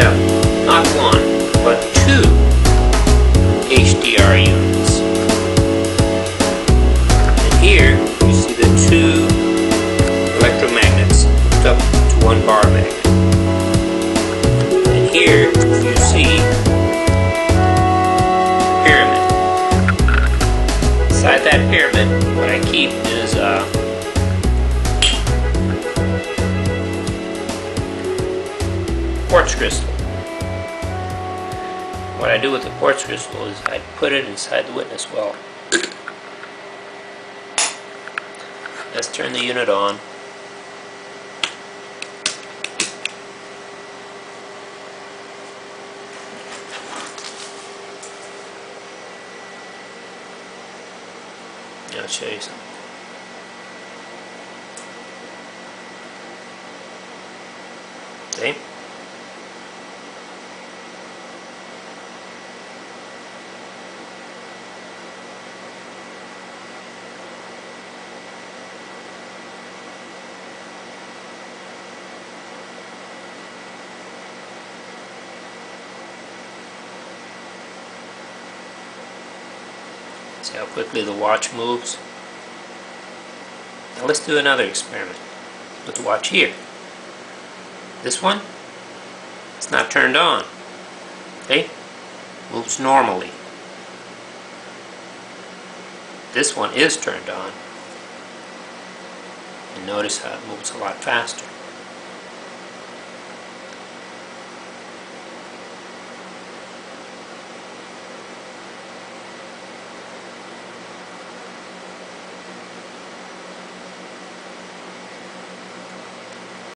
up not one, but two HDR units. And here you see the two electromagnets hooked up to one bar magnet. And here you see pyramid. Inside that pyramid, what I keep is uh, quartz crystal. What I do with the quartz crystal is I put it inside the witness well. Let's turn the unit on. I'll show you something. See? See how quickly the watch moves? Now let's do another experiment with the watch here. This one, it's not turned on. Okay? Moves normally. This one is turned on. And notice how it moves a lot faster.